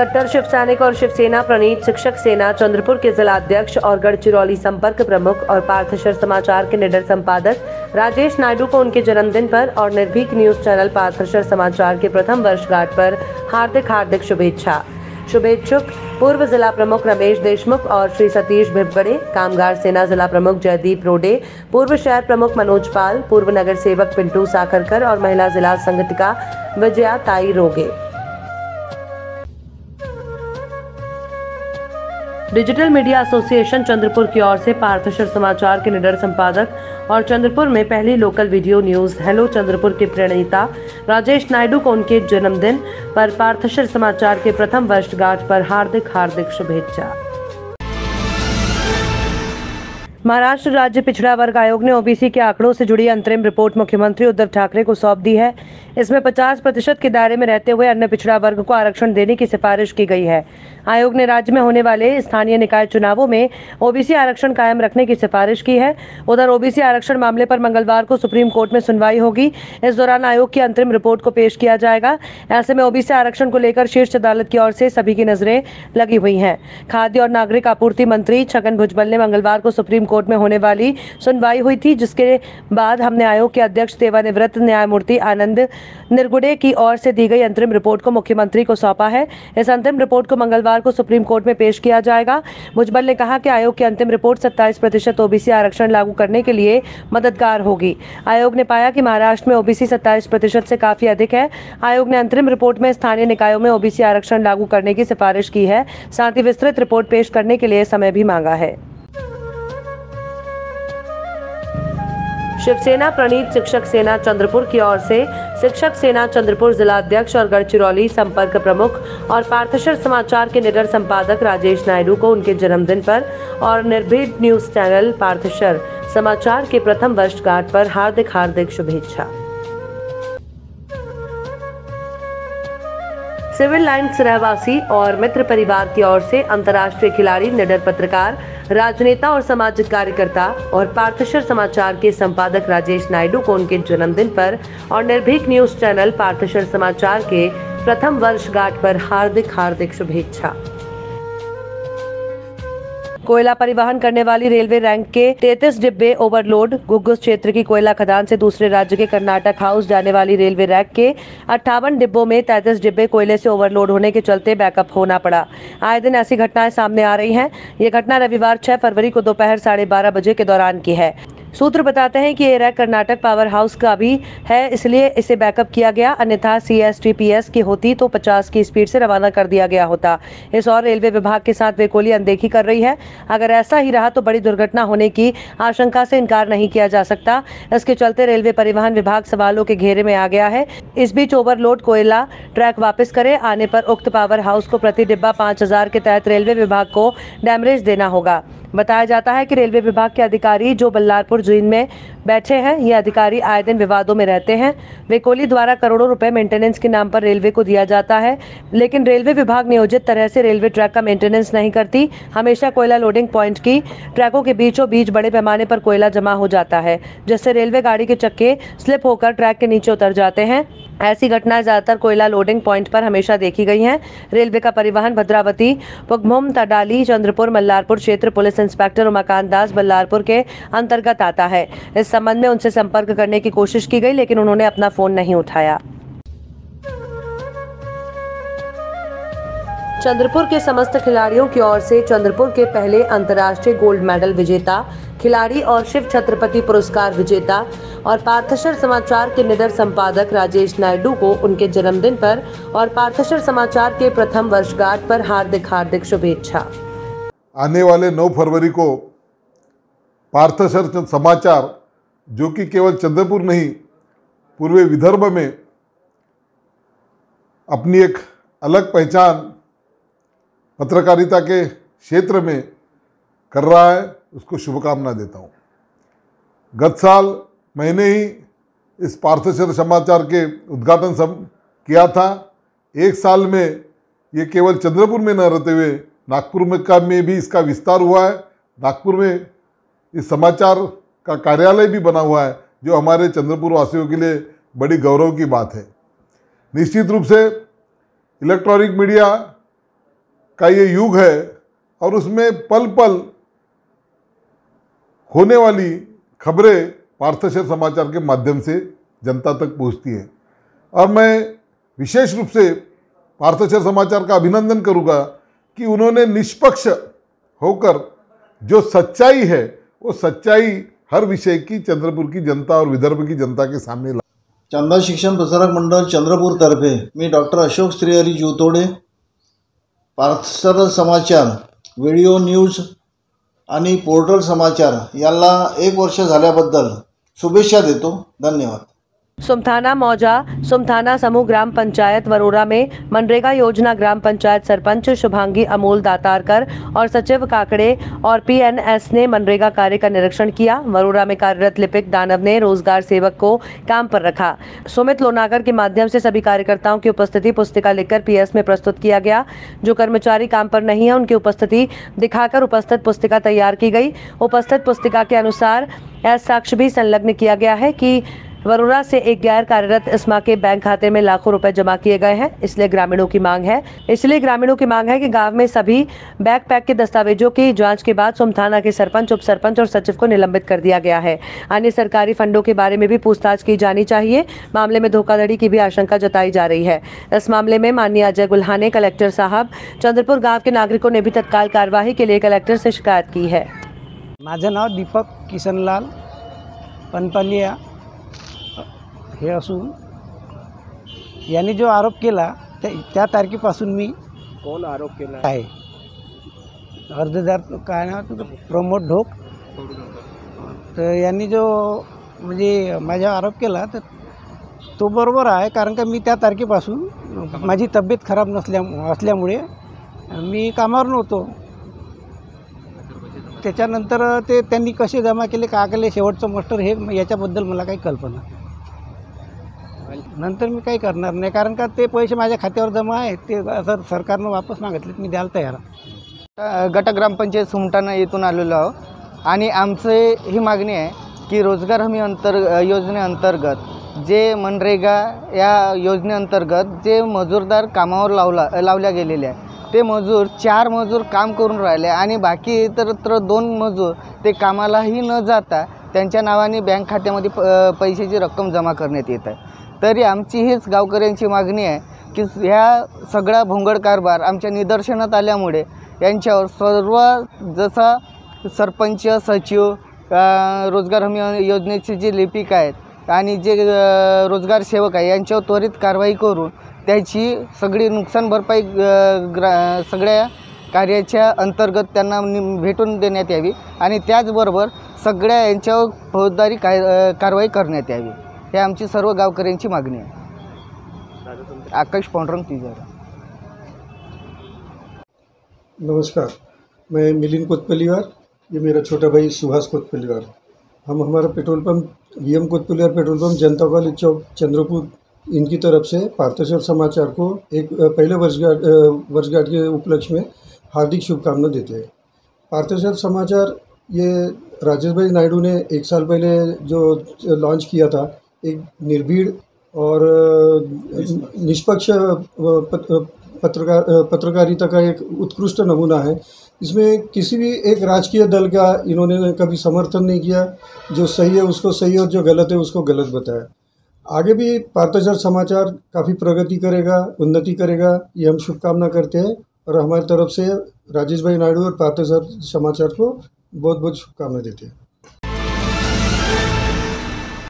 कट्टर शिव सैनिक और शिवसेना प्रणीत, शिक्षक सेना, चंद्रपुर के जिला अध्यक्ष और गढ़चिरौली संपर्क प्रमुख और पार्थशर समाचार के निडर संपादक राजेश नायडू को उनके जन्मदिन पर और निर्भीक न्यूज़ चैनल पार्थशर समाचार के प्रथम वर्षगांठ पर हार्दिक हार्दिक शुभेच्छा। शुभेच्छुक पूर्व जिला प्रमुख रमेश देशमुख और श्री सतीश भिपगड़े, कामगार सेना जिला प्रमुख जयदीप रोडे, पूर्व शहर प्रमुख मनोज पाल, पूर्व नगर सेवक पिंटू साखरकर और महिला जिला संगठिका विजया ताई रोगे। डिजिटल मीडिया एसोसिएशन चंद्रपुर की ओर से पार्थशर समाचार के निडर संपादक और चंद्रपुर में पहली local video news, hello Chandrapur के प्रणेता, राजेश नायडू को उनके जन्मदिन पर पार्थशर समाचार के प्रथम वर्षगांठ पर हार्दिक हार्दिक शुभेच्छा। महाराष्ट्र राज्य पिछड़ा वर्ग आयोग ने ओबीसी के आंकड़ों से जुड़ी अंतरिम रिपोर्ट मुख्यमंत्री उद्धव ठाकरे को सौंप दी है। इसमें 50 प्रतिशत के दायरे में रहते हुए अन्य पिछड़ा वर्ग को आरक्षण देने की सिफारिश की गई है। आयोग ने राज्य में होने वाले स्थानीय निकाय चुनावों में ओबीसी आरक्षण कायम रखने की सिफारिश की है। उधर ओबीसी आरक्षण मामले पर मंगलवार को सुप्रीम कोर्ट में सुनवाई होगी। इस दौरान आयोग की अंतरिम रिपोर्ट को पेश किया जाएगा। ऐसे में ओबीसी आरक्षण को लेकर शीर्ष अदालत की ओर से सभी की नज़रें लगी हुई हैं। खाद्य और नागरिक आपूर्ति मंत्री छगन भुजबल ने मंगलवार को सुप्रीम कोर्ट में होने वाली सुनवाई हुई थी, जिसके बाद हमने आयोग के अध्यक्ष सेवानिवृत्त न्यायमूर्ति आनंद निरगुडे की ओर से दी गई अंतरिम रिपोर्ट को मुख्यमंत्री को सौंपा है। इस अंतरिम रिपोर्ट को मंगलवार को सुप्रीम कोर्ट में पेश किया जाएगा। भुजबल ने कहा कि आयोग की अंतिम रिपोर्ट सत्ताईस प्रतिशत ओबीसी आरक्षण लागू करने के लिए मददगार होगी। आयोग ने पाया कि महाराष्ट्र में ओबीसी सत्ताईस प्रतिशत से काफ़ी अधिक है। आयोग ने अंतरिम रिपोर्ट में स्थानीय निकायों में ओबीसी आरक्षण लागू करने की सिफारिश की है। साथ ही विस्तृत रिपोर्ट पेश करने के लिए समय भी मांगा है। शिवसेना प्रणीत शिक्षक सेना चंद्रपुर की ओर से शिक्षक सेना चंद्रपुर जिला अध्यक्ष और गढ़चिरौली संपर्क प्रमुख और पार्थशर समाचार के निडर संपादक राजेश नायडू को उनके जन्मदिन पर और निर्भीड न्यूज़ चैनल पार्थशर समाचार के प्रथम वर्षगांठ पर हार्दिक हार्दिक शुभेच्छा। सिविल लाइन्स रहवासी और मित्र परिवार की ओर से अंतर्राष्ट्रीय खिलाड़ी, निडर पत्रकार, राजनेता और सामाजिक कार्यकर्ता और पार्थशर समाचार के संपादक राजेश नायडू को उनके जन्मदिन पर और निर्भीक न्यूज़ चैनल पार्थशर समाचार के प्रथम वर्षगांठ पर हार्दिक हार्दिक शुभेच्छा। कोयला परिवहन करने वाली रेलवे रैंक के 33 डिब्बे ओवरलोड। गुग्गुस क्षेत्र की कोयला खदान से दूसरे राज्य के कर्नाटक हाउस जाने वाली रेलवे रैंक के अट्ठावन डिब्बों में 33 डिब्बे कोयले से ओवरलोड होने के चलते बैकअप होना पड़ा। आए दिन ऐसी घटनाएँ सामने आ रही है। ये घटना रविवार छह फरवरी को दोपहर साढ़े बारह बजे के दौरान की है। सूत्र बताते हैं कि ये रैक कर्नाटक पावर हाउस का भी है, इसलिए इसे बैकअप किया गया। अन्यथा C S T P S की होती तो 50 की स्पीड से रवाना कर दिया गया होता। इस और रेलवे विभाग के साथ वेकोली अनदेखी कर रही है। अगर ऐसा ही रहा तो बड़ी दुर्घटना होने की आशंका से इनकार नहीं किया जा सकता। इसके चलते रेलवे परिवहन विभाग सवालों के घेरे में आ गया है। इस बीच ओवरलोड कोयला ट्रैक वापस करे, आने पर उक्त पावर हाउस को प्रति डिब्बा पाँच हज़ार के तहत रेलवे विभाग को डैमरेज देना होगा। बताया जाता है कि रेलवे विभाग के अधिकारी जो बल्लारपुर जीन में बैठे हैं, ये अधिकारी आए दिन विवादों में रहते हैं। वे वेकोली द्वारा करोड़ों रुपए मेंटेनेंस के नाम पर रेलवे को दिया जाता है, लेकिन रेलवे विभाग नियोजित तरह से रेलवे ट्रैक का मेंटेनेंस नहीं करती। हमेशा कोयला लोडिंग पॉइंट की ट्रैकों के बीचों बीच बड़े पैमाने पर कोयला जमा हो जाता है, जिससे रेलवे गाड़ी के चक्के स्लिप होकर ट्रैक के नीचे उतर जाते हैं। ऐसी घटनाएँ ज़्यादातर कोयला लोडिंग पॉइंट पर हमेशा देखी गई हैं। रेलवे का परिवहन, भद्रावती, पुगमुम, तडाली, चंद्रपुर, मल्लारपुर क्षेत्र पुलिस इंस्पेक्टर उमाकांत दास बल्लारपुर के अंतर्गत आता है। इस संबंध में उनसे संपर्क करने की कोशिश की गई, लेकिन उन्होंने अपना फ़ोन नहीं उठाया। चंद्रपुर के समस्त खिलाड़ियों की ओर से चंद्रपुर के पहले अंतर्राष्ट्रीय गोल्ड मेडल विजेता खिलाड़ी और शिव छत्रपति पुरस्कार विजेता और पार्थशर समाचार के निडर संपादक राजेश नायडू को उनके जन्मदिन पर और पार्थशर समाचार के प्रथम वर्षगांठ पर हार्दिक हार्दिक शुभेच्छा। आने वाले 9 फरवरी को पार्थशर समाचार, जो कि केवल चंद्रपुर नहीं, पूर्वी विदर्भ में अपनी एक अलग पहचान पत्रकारिता के क्षेत्र में कर रहा है। उसको शुभकामना देता हूँ। गत साल मैंने ही इस पार्थशर समाचार के उद्घाटन सम किया था। एक साल में ये केवल चंद्रपुर में न रहते हुए नागपुर में का में भी इसका विस्तार हुआ है। नागपुर में इस समाचार का कार्यालय भी बना हुआ है, जो हमारे चंद्रपुर वासियों के लिए बड़ी गौरव की बात है। निश्चित रूप से इलेक्ट्रॉनिक मीडिया का ये युग है और उसमें पल पल होने वाली खबरें पार्थशर समाचार के माध्यम से जनता तक पहुँचती हैं। और मैं विशेष रूप से पार्थशर समाचार का अभिनंदन करूँगा कि उन्होंने निष्पक्ष होकर जो सच्चाई है, वो सच्चाई हर विषय की, चंद्रपुर की जनता और विदर्भ की जनता के सामने ला चांदा शिक्षण प्रसारक मंडळ चंद्रपूरतर्फे मी डॉक्टर अशोक श्रीहरी जीवतोडे पार्थसर समाचार व्हिडिओ न्यूज़ आणि पोर्टल समाचार याला एक वर्ष झाल्याबद्दल शुभेच्छा देतो. धन्यवाद. सुमथाना मौजा, सुमथाना समूह ग्राम पंचायत वरोरा में मनरेगा योजना ग्राम पंचायत सरपंच शुभांगी अमोल दातारकर और सचिव काकड़े और पीएनएस ने मनरेगा कार्य का निरीक्षण किया। वरोरा में कार्यरत लिपिक दानव ने रोज़गार सेवक को काम पर रखा। सुमित लोनागर के माध्यम से सभी कार्यकर्ताओं की उपस्थिति पुस्तिका लिखकर पीएस में प्रस्तुत किया गया। जो कर्मचारी काम पर नहीं है, उनकी उपस्थिति दिखाकर उपस्थित पुस्तिका तैयार की गई। उपस्थित पुस्तिका के अनुसार, ऐसा साक्ष्य भी संलग्न किया गया है कि वरोरा से एक गैर कार्यरत इस्मा के बैंक खाते में लाखों रुपए जमा किए गए हैं। इसलिए ग्रामीणों की मांग है। इसलिए ग्रामीणों की मांग है कि गाँव में सभी बैक पैक के दस्तावेजों की जाँच के बाद सोमथाना के सरपंच, उप सरपंच और सचिव को निलंबित कर दिया गया है। अन्य सरकारी फंडों के बारे में भी पूछताछ की जानी चाहिए। मामले में धोखाधड़ी की भी आशंका जताई जा रही है। इस मामले में माननीय अजय गुल्हाने, कलेक्टर साहब, चंद्रपुर गाँव के नागरिकों ने भी तत्काल कार्यवाही के लिए कलेक्टर से शिकायत की है। माझं नाव दीपक किसनलाल पनपालिया। हे असून यांनी जो आरोप केला त्या त्या तारखेपासून मी कोण आरोप केला? आहे. अर्जदार काय तुझं प्रमोद ढोक. तर यांनी जो म्हणजे माझ्यावर आरोप केला तर तो बरोबर आहे कारण का मी त्या तारखेपासून माझी तब्येत खराब नसल्या असल्यामुळे मी कामावर नव्हतो. त्याच्यानंतर ते त्यांनी कसे जमा केले का केले शेवटचं मास्टर हे याच्याबद्दल मला काही कल्पना. नंतर मी काही करणार नाही कारण का ते पैसे माझ्या खात्यावर जमा आहेत ते असं सरकारनं वापस मागितले मी द्यायला तयार आहे. गट ग्रामपंचायत सुमटाणा येथून आलेलो आहोत. आणि आमचं ही मागणी आहे की रोजगार हमी अंतर योजनेअंतर्गत जे मनरेगा या योजनेअंतर्गत जे मजूरदार कामावर लावला लावल्या गेलेले आहे ते मजूर चार मजूर काम करून राहिले आणि बाकी इतरत्र दोन मजूर ते कामालाही न जाता त्यांच्या नावाने बँक खात्यामध्ये प पैशाची रक्कम जमा करण्यात येत आहे. तरी आमची हीच गावकऱ्यांची मागणी आहे की ह्या सगळा भोंगड कारभार आमच्या निदर्शनात आल्यामुळे यांच्यावर सर्व जसा सरपंच सचिव रोजगार हमी योजनेचे जे लिपिक आहेत आणि जे रोजगार सेवक आहे यांच्यावर त्वरित कारवाई करून त्याची सगळी नुकसान भरपाई ग्रा सगळ्या कार्याच्या अंतर्गत त्यांना नि- भेटून देण्यात यावी आणि त्याचबरोबर सगळ्या यांच्यावर फौजदारी काय कारवाई करण्यात यावी. हे आमची सर्व गावकऱ्यांची मागणी आहे. आकाश पांडुरंग तिजारा. नमस्कार. मैं मिलिंद कोतपलीवार ये मेरा छोटा भाई सुभाष कोतपलीवार. हम हमारा petrol pump V M Kotpaliwar petrol pump Janata college chowk Chandrapur इनकी तरफ़ से पार्थेश्वर समाचार को एक पहले वर्षगांठ वर्षगांठ के उपलक्ष्य में हार्दिक शुभकामना देते हैं। पार्थेश्वर समाचार ये राजेश भाई नायडू ने एक साल पहले जो लॉन्च किया था एक निर्भीड़ और निष्पक्ष पत्रकार पत्रकारिता का एक उत्कृष्ट नमूना है। इसमें किसी भी एक राजकीय दल का इन्होंने कभी समर्थन नहीं किया। जो सही है उसको सही और जो गलत है उसको गलत बताया। आगे भी पार्थचर समाचार काफ़ी प्रगति करेगा, उन्नति करेगा, ये हम शुभकामना करते हैं। और हमारी तरफ़ से राजेश भाई नायडू और पार्थचर समाचार को बहुत बहुत शुभकामना देते हैं।